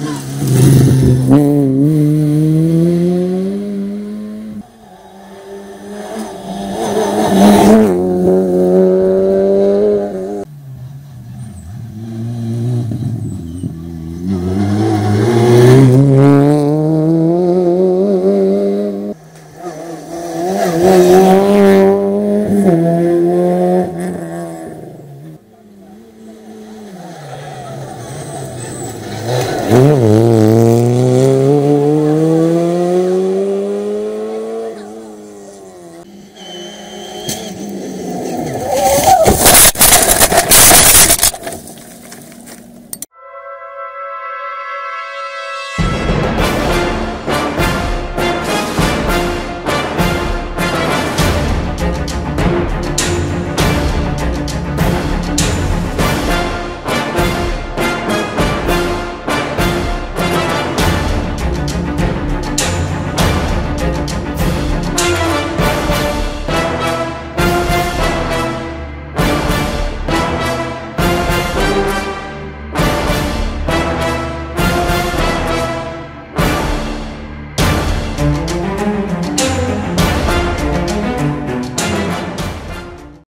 Mm-hmm.